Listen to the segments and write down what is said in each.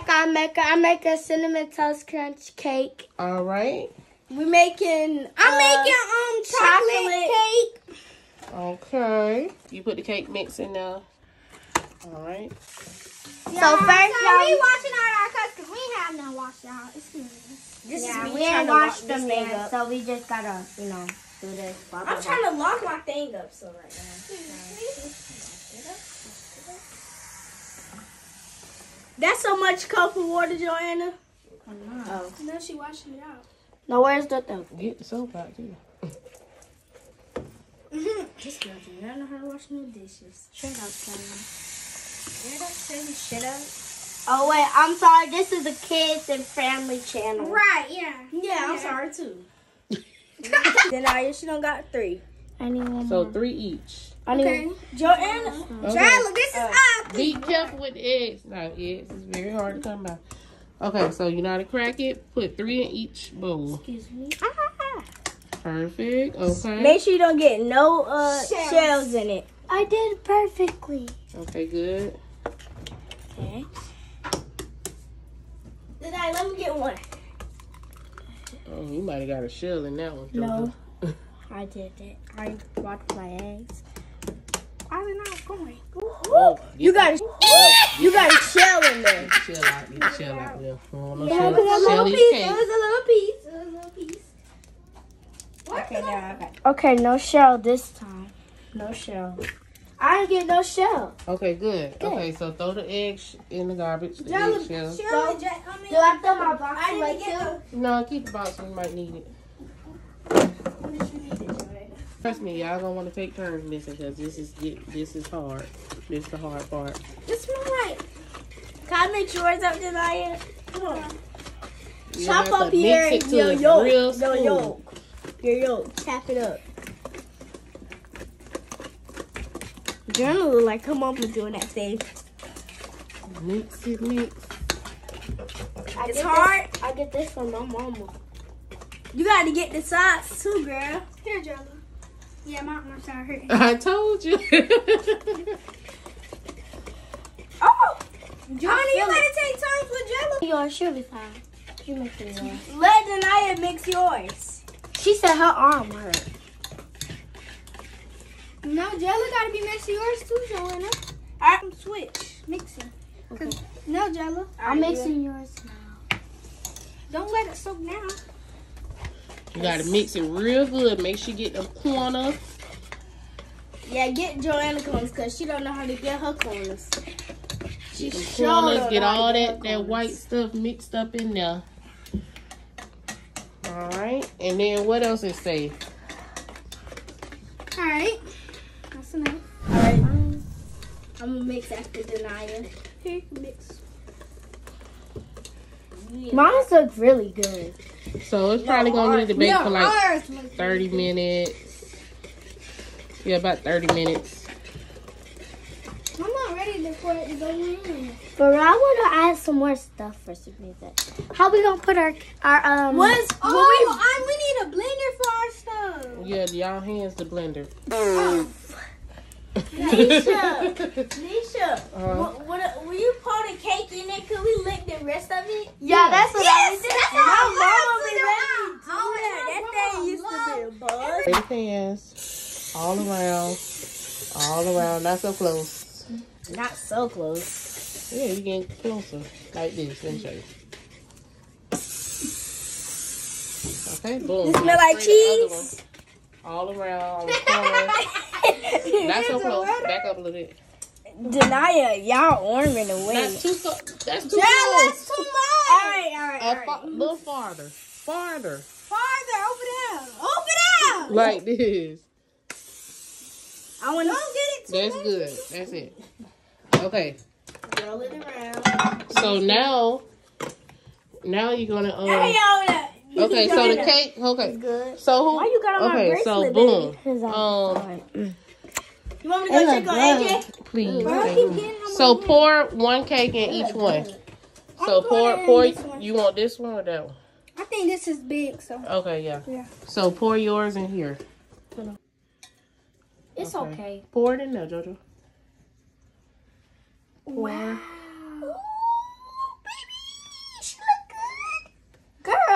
cake I make. I make a cinnamon toast crunch cake. All right. We're making. I'm uh, making um chocolate, cake. Okay. You put the cake mix in there. All right. So first, y'all. we washing out our cups because we have not washed out. Excuse me. This Yeah, is we me ain't trying to washed wash this them thing yet, up. so we just gotta, you know, do this. Blah, blah, I'm blah. trying to lock my thing up so right now. That's so much cup of water, Joanna. Oh. No, she washing it out. No, where's the thing? Get the soap out too. Mm-hmm. This girl do not know how to wash no dishes. Shut up, Shut up, say shut up. Oh wait, I'm sorry. This is a kids and family channel. Right, yeah. Yeah, I'm sorry too. then I she don't got three. I need one So more. three each. I need Okay. Joanna. Okay. Jayla, this is up. Be careful with eggs. No, eggs is very hard to come by. Okay, so you know how to crack it? Put three in each bowl. Excuse me. Perfect. Okay. Make sure you don't get no uh Shells. shells in it. I did perfectly. Okay, good. Okay. Did I let me get one? Oh, you might have got a shell in that one. No. I did it. I watched my eggs. Why is it not going? Oh, You got a, oh, you got a shell in there. the shell out. Get the shell out there. Oh, no Yeah, shell. because a little piece. It was a little piece. It was a little piece. Okay, now I got Okay, no shell this time. No shell. I didn't get no shell. Okay, good. Okay, so throw the eggs in the garbage. The Jayla, egg shell. Shirley, Jay, I mean, Do I throw my box I away too? No, keep the box. We might need it. When did you need it, Joanna? Trust me, y'all gonna want to take turns missing because this is this is hard. This is the hard part. This one right. Can I mix yours up tonight? Come on. You Chop up here mix it to your it's yolk. real Your smooth. yolk. Your yolk. Tap it up. Journal look like her mom was doing that thing. Mix it, mix. I It's hard. This, I get this from my mama. You gotta get the sides too, girl. Here, Jayla. Yeah, my my side hurt. I told you. Oh, Johnny, you feel gotta take turns with Jayla. Yours should be fine. You make it yours. Let Denaya mix yours. She said her arm hurt. No, Jayla gotta be mixing yours too, Joanna. I'm switch mixing. Okay. No, Jayla. I'm mixing yours now. Don't let it soak now. You gotta mix it real good. Make sure you get them corners. Yeah, get Joanna corners because she don't know how to get her corners. She Them sure corners. don't Get know how to all her that that white stuff mixed up in there. All right, and then what else it say? All right. That's enough. All right. Um, I'm gonna mix after Denaya. Here, mix. Mine look really good. So it's probably gonna need to bake for like ours 30 minutes. Yeah, about 30 minutes. I'm not ready for it to go in. But I want to add some more stuff for some music. How we gonna put our our um? What's what oh, I, we need a blender for our stuff. Yeah, y'all hands the blender. Nisha, Nisha, Uh, what, what, will you pour the cake in it? Could we lick the rest of it? Yeah, that's what Yes, I was that's My how mama I be love ready to do that. That Oh, thing used to be a buzz. Ready pans all around, all around, not so close. Not so close. Yeah, you're getting closer like this. Let me show you. Okay, boom. It smell like spray the other cheese? All around, on the corners. Not so close. Back up a little bit. Denaya, y'all ornament away. Not too close. That's too Yeah, close. that's too much. right, all right, A all right. fa- little farther. Farther. Farther, open it up. Open it up. Like this. I want Don't get it too That's much. good. That's it. Okay. roll it around. So now, now you're gonna um. Hey, y'all, Okay, so the cake. Okay, Good. so who? Why you got on my Okay, so boom. baby? 'Cause Um, You want me to go check on AJ? please. Bro, I thank keep you. getting on So my pour one cake in each one. So I'm pour, pouring pour. this one. You want this one or that one? I think this is big, so. Okay, yeah. Yeah. So pour yours in here. It's Okay. okay. Pour it in there, Jojo. Wow. Ooh, baby,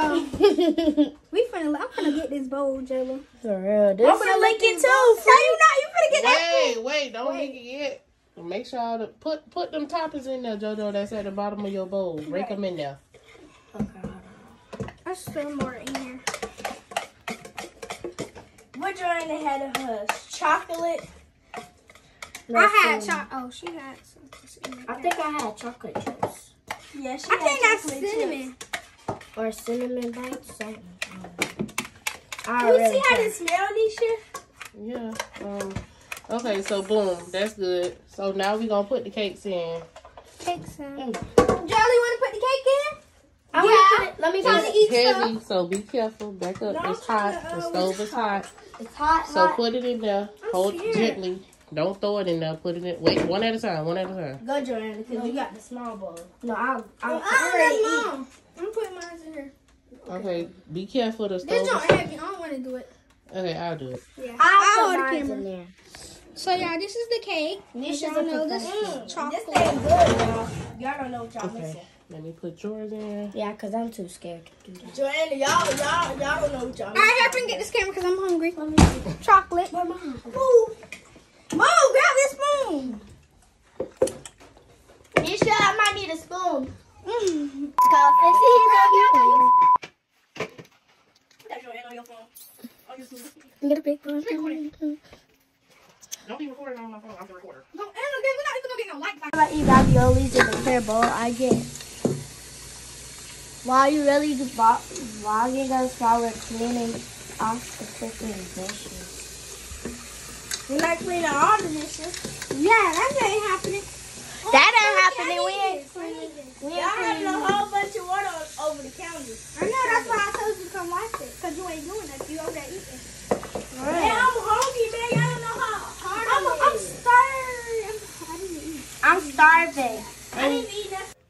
we finna. I'm finna get this bowl, Jayla. For real. This I'm gonna lick it too. No, you not. You finna get that. Wait, wait, don't make it yet. Make sure all put put them toppings in there, Jojo. That's at the bottom of your bowl. Break them in there. I still more in here. What Joanna had of hers? Chocolate. I had choc. Oh, she had some. I think I had chocolate chips. Yeah, she I had think that's chocolate cinnamon. Or cinnamon bites. Something. chips. I You really see how can't. they smell, Nisha? Yeah. Um. Okay, so boom, that's good. So now we're gonna put the cakes in. Cakes in. Mm. Jolly, wanna put the cake in? I Yeah. put it- Let me Trying put to it. eat It's heavy, so be careful. Back up. No, It's hot. trying to, The uh, stove is hot. It's hot, So hot. put it in there. Hold scared. gently. Don't throw it in there. Put it in. Wait, one at a time. One at a time. Go, Joanna, because you got the small bowl. No, I'll. I'll already that's mom. I'm putting mine in here. Okay. Be careful. The This stove. joint Is... heavy. I don't want to do it. Okay, I'll do it. Yeah. I'll I'll put hold the mine camera. in there. So yeah, this is the cake. Nisha's Y'all a know this professional. is mm. chocolate. This ain't good, y'all. Y'all don't know what y'all Okay. missing. Let me put yours in. Yeah, because I'm too scared to do that. Joanna, y'all, y'all, y'all don't know what y'all All missing. right, help me get this camera because I'm hungry. Chocolate. Where mom? Move. Mom, grab this spoon. Nisha, I might need a spoon. Mm. That's Joanna on your phone. On your phone. Get a big one. Don't be recording on my phone. I'm the recorder. No, and look, we're not even gonna get no like by I eat raviolis in the clear bowl, I get. While you really vlogging us while we're cleaning off the cooking dishes. We're not cleaning all the dishes. Yeah, that ain't happening. That ain't happening. We ain't cleaning. We ain't having a whole bunch of water over the counter. I know, that's why I told you to come watch it. Because you ain't doing that. You over there eating. Man, I'm hungry, man. Y'all don't know how hard I'm, I'm, I'm starving. I didn't eat. I'm starving. I didn't eat.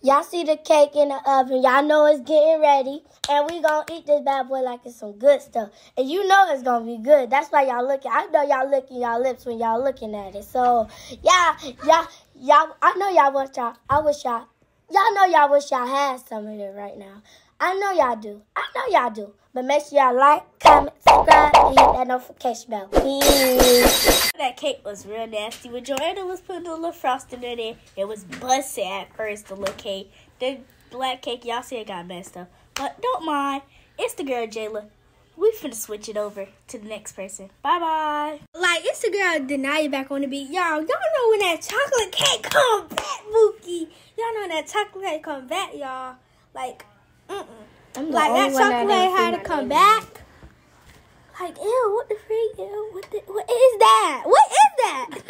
Y'all see the cake in the oven. Y'all know it's getting ready. And we gonna eat this bad boy like it's some good stuff. And you know it's gonna be good. That's why y'all looking. I know y'all licking y'all lips when y'all looking at it. So yeah, y'all, y'all. I know y'all wish y'all. I wish y'all. Y'all know y'all wish y'all had some of it right now. I know y'all do. I know y'all do. But make sure y'all like, comment, subscribe, and hit that notification bell. Peace. That cake was real nasty. When Joanna was putting a little frosting in it, it was busted at first, the little cake. The black cake, y'all see it got messed up. But don't mind. It's the girl, Jayla. We finna switch it over to the next person. Bye bye. Like, it's the girl Denia back on the beat. Y'all, y'all know when that chocolate cake come back, Mookie. Y'all know when that chocolate cake come back, y'all. Like, mm-mm. Like, that chocolate didn't had to come name. back. Like, ew, what the freak? Ew, what, the, what is that? What is that?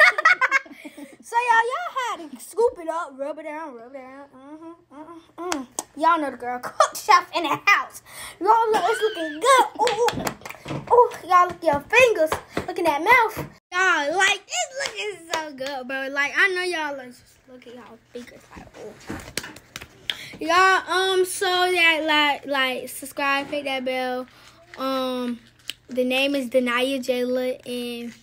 so, y'all, y'all had to scoop it up, rub it down, rub it down. Mm-hmm, mm-hmm, mm. Y'all know the girl cook chef in the house. Y'all look, it's looking good. Ooh, ooh, y'all look at your fingers. Look at that mouth. Y'all, like, it's looking so good, bro. Like, I know y'all like, look at y'all fingers. Like, ooh. Y'all, um, so that like, like, subscribe, hit that bell. Um, the name is Denia Jayla and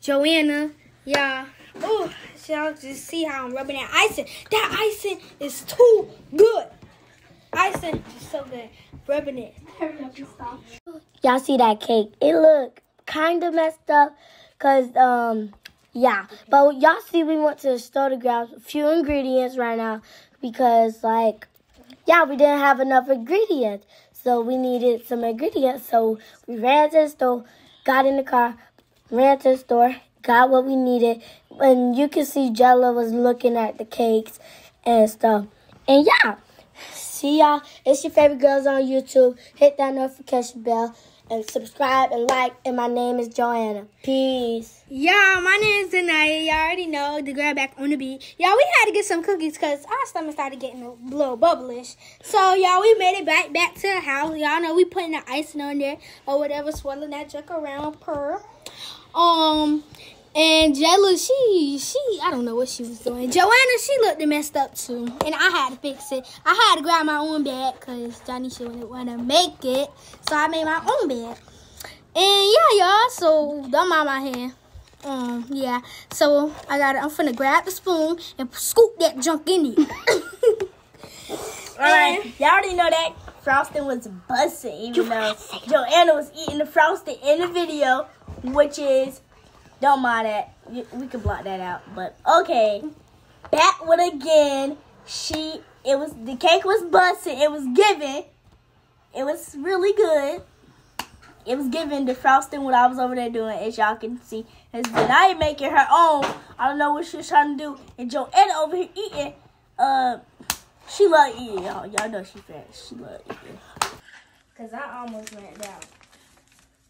Joanna. y'all Oh, y'all just see how I'm rubbing that icing. That icing is too good. Icing is so good. Rubbing it. y'all see that cake it look kind of messed up because um yeah but y'all see we went to the store to grab a few ingredients right now because like yeah we didn't have enough ingredients. So we needed some ingredients. So we ran to the store got in the car ran to the store got what we needed. And you can see Jella was looking at the cakes and stuff. And yeah. See y'all. It's your favorite girls on YouTube. Hit that notification bell and subscribe and like. And my name is Joanna. Peace. Y'all, my name is Denia. Y'all already know the girl back on the beat. Y'all, we had to get some cookies because our stomach started getting a little bubblish. So, y'all, we made it back back to the house. Y'all know we putting the icing on there or whatever, swirling that junk around per. Um, and Jella, she, she, I don't know what she was doing. Joanna, she looked messed up too. And I had to fix it. I had to grab my own bed because Johnny she wouldn't want to make it. So I made my own bed. And yeah, y'all, so don't mind my hand. Um, yeah. So I got I'm finna grab the spoon and scoop that junk in it. Alright, y'all already know that. frosting was busting, even though Joanna was eating the frosting in the video, which is don't mind that. We can block that out. But okay, back with again. She it was the cake was busted. It was giving. It was really good. It was giving the frosting what I was over there doing, as y'all can see. And Zanaya making her own. I don't know what she was trying to do. And Joanna over here eating. Uh, she love eating, y'all. Y'all know she fat. She love eating. Cause I almost went down.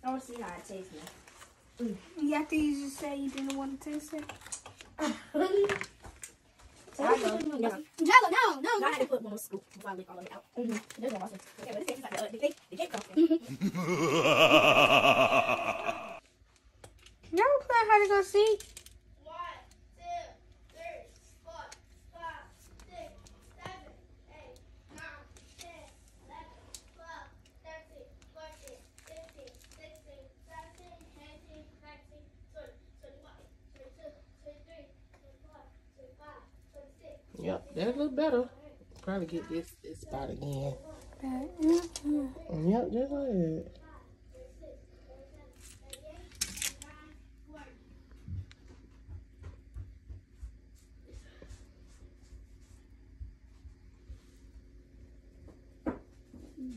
I want to see how it tastes now. You have to you just say you didn't want to taste it. So I go. Jello, no, no, I had to put one more scoop before I lick all of it out. Mm-hmm. There's no more. Okay, but this tastes like the, the cake. The cake frosting. Y'all plan how to go see? Yep, that look better. Probably get this this spot again. Yep, just like that.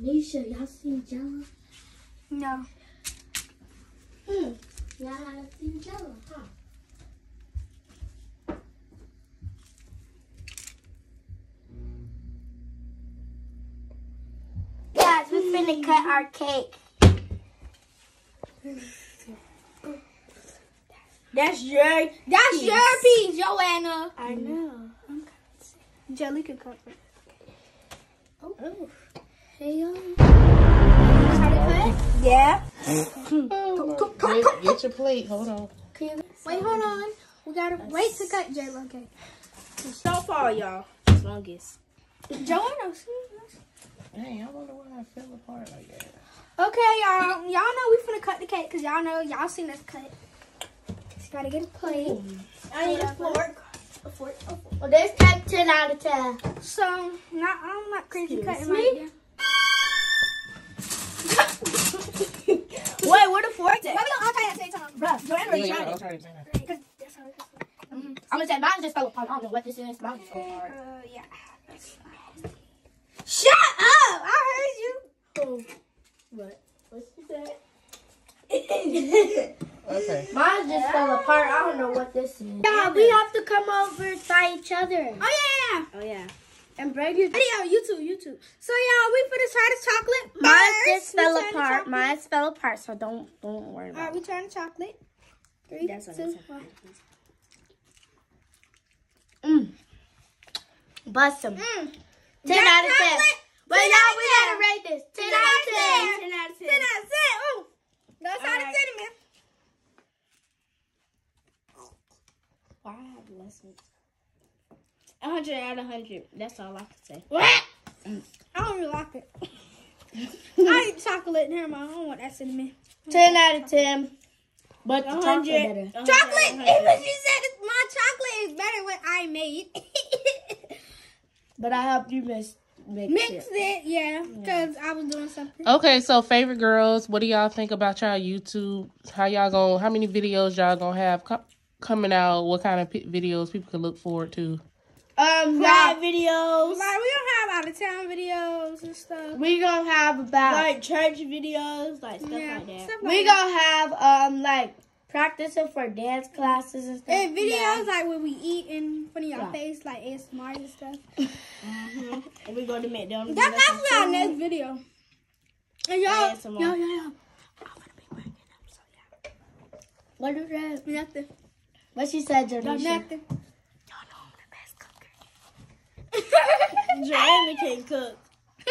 Nisha, y'all seen Jello? No. Hmm. Y'all haven't seen Jello, huh? Guys, we finna cut our cake. That's your. That's your piece, Joanna. I know. Jelly could cut it. Oh. oh. Hey, y'all. How to cut? Yeah. Get, get your plate. Hold on. Wait, hold on. We gotta wait to cut Jello. Okay. Don't fall, y'all. As long as. Joanna, see? Dang, I wonder why I fell apart like that. Okay, y'all. Y'all know we finna cut the cake because y'all know y'all seen us cut. Just gotta get a plate. I need a fork. A fork. A fork. Well, this cake 10 out of 10. So, not I'm not crazy Excuse cutting me? right now. Wait, where the fork at? Let. I'll try at the same time. Bruh, Joanna already Yeah, tried yeah, it. I'll try to say that. Because that's how it is. I'm gonna say mine just fell apart. I don't know what this is. Mine fell apart. Uh, yeah. Shut up! I heard you. What? What she said? Okay. Mine just fell apart. I don't know what this is. Yeah, we have to come over by each other. Oh yeah. Oh yeah. And break your Video, YouTube, YouTube. So y'all, we finna try the chocolate. Mine just fell apart. chocolate. Mine fell apart, so don't don't worry All about right, we trying the chocolate. Three, That's what two, I said. one. it. Mm. Bust them. Mm. 10 Got out of 10. But 10 now we 10. gotta rate this. 10 10 out of of 10. 10. Out of ten. Ten out of ten. Ooh. That's how the Alright. cinnamon. Why I have lessons? A hundred out of hundred. That's all I can say. What? I don't really like it. I eat chocolate. Never mind. I don't want that cinnamon. 10 out of 10. But the chocolate hundred. better. A hundred out of Chocolate. Even she said my chocolate is better what I made. But I helped you mix, mix, Mixed it. it, yeah, because I was doing something. Okay, so favorite girls, what do y'all think about y'all YouTube? How y'all going how many videos y'all gonna have co- coming out? What kind of pi videos people can look forward to? Um, Live videos. Like we don't have out of town videos and stuff. we gonna have about, Like church videos, like stuff yeah, like that. stuff we like that. gonna have, um, like, practicing for dance classes and stuff. And videos like when we eat in front of your Yeah. face, like ASMR and stuff. Mm-hmm. And we go to McDonald's. That's and get some actually our next video. And y'all, ASMR. yo, yo, yo, What is that? nothing, What she said, Jonisha? nothing. Joanna can cook.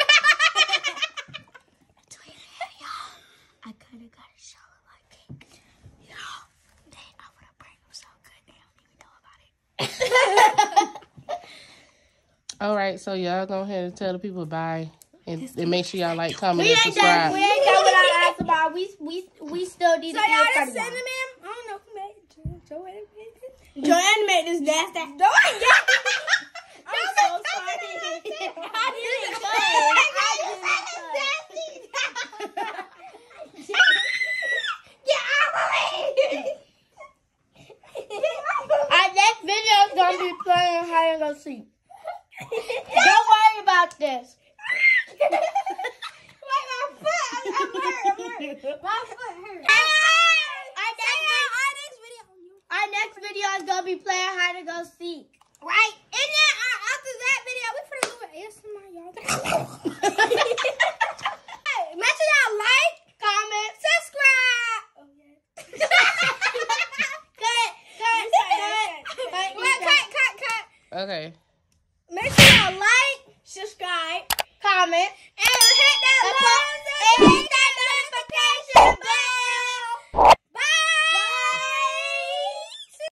I kind of got a shower like cake. Yeah. They, I would have bring them so good. They don't even know about it. All right, so y'all go ahead and tell the people bye. And, and make sure y'all like, comment, We and ain't done. subscribe. We ain't done what I asked about. We we we still need So to y'all get just a cinnamon? I don't know who made it. Joanna made it. Joanna made this nasty. Joanna. I'm so Our next video is gonna be playing hide and go seek. gonna be playing hide and go seek. Right? And then uh, after that video, we finna do an ASMR, y'all. make sure y'all like, comment, subscribe. Oh, okay. Cut, cut, cut, cut, cut, cut, cut, cut, cut. Okay. Make sure y'all like, subscribe, comment.